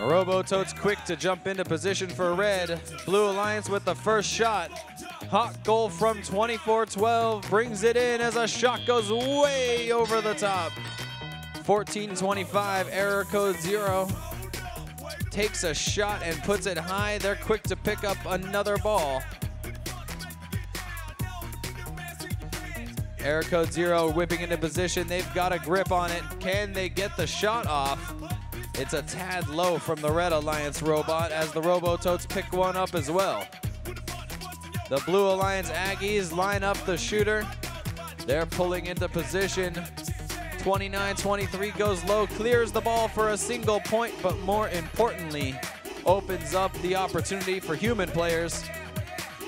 Robototes quick to jump into position for red. Blue Alliance with the first shot. Hot goal from 24-12 brings it in as a shot goes way over the top. 14-25, Error Code Xero. Takes a shot and puts it high. They're quick to pick up another ball. Error Code Xero whipping into position. They've got a grip on it. Can they get the shot off? It's a tad low from the Red Alliance robot as the Robototes pick one up as well. The Blue Alliance Aggies line up the shooter. They're pulling into position. 29-23 goes low, clears the ball for a single point, but more importantly, opens up the opportunity for human players.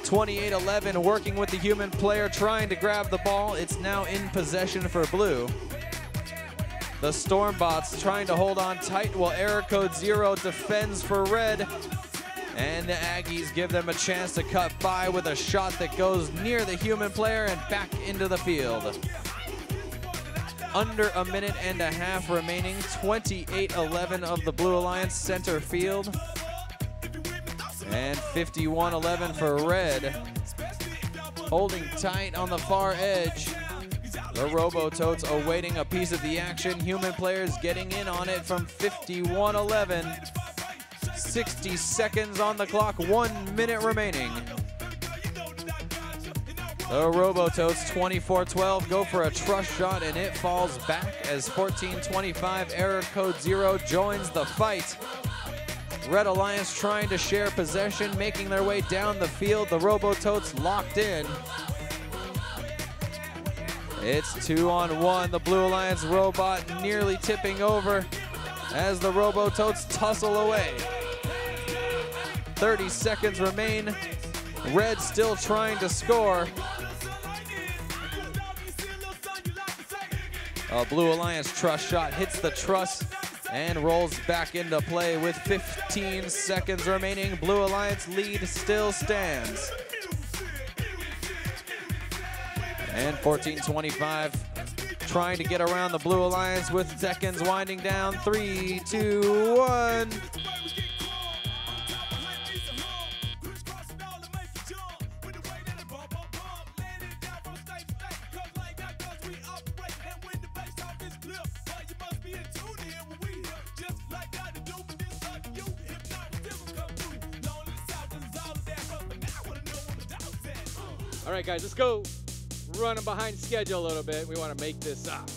28-11 working with the human player trying to grab the ball. It's now in possession for blue. The Stormbots trying to hold on tight while Error Code Xero defends for red. And the Aggies give them a chance to cut by with a shot that goes near the human player and back into the field. Under a minute and a half remaining, 28-11 of the Blue Alliance center field. And 51-11 for red. Holding tight on the far edge. The Robototes awaiting a piece of the action. Human players getting in on it from 51-11. 60 seconds on the clock, one minute remaining. The Robototes 24-12 go for a truss shot and it falls back as 14-25 Error Code Xero joins the fight. Red Alliance trying to share possession, making their way down the field. The Robototes locked in. It's two on one. The Blue Alliance robot nearly tipping over as the Robototes tussle away. 30 seconds remain. Red still trying to score. A Blue Alliance truss shot hits the truss and rolls back into play with 15 seconds remaining. Blue Alliance lead still stands. And 14-25 trying to get around the Blue Alliance with seconds winding down. Three, two, one. All right, guys, let's go running behind schedule a little bit. We want to make this up.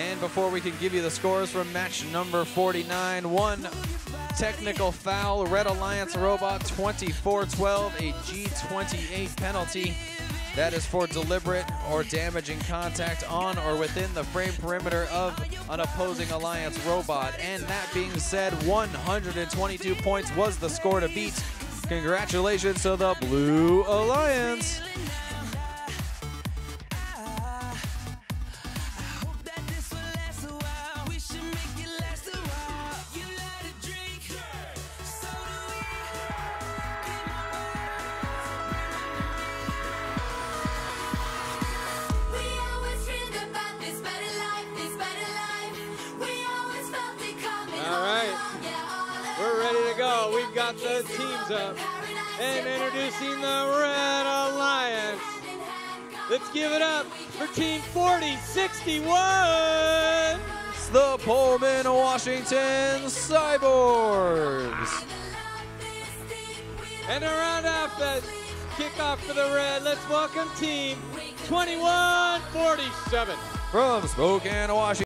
And before we can give you the scores from match number 49, one technical foul, Red Alliance Robot 24-12, a G28 penalty. That is for deliberate or damaging contact on or within the frame perimeter of an opposing Alliance robot. And that being said, 122 points was the score to beat. Congratulations to the Blue Alliance. Go. We've got the teams up. And introducing the Red Alliance. Let's give it up for Team 4061. It's the Pullman, Washington SciBorgs. And to round off the kickoff for the Red, let's welcome Team 2147. From Spokane, Washington.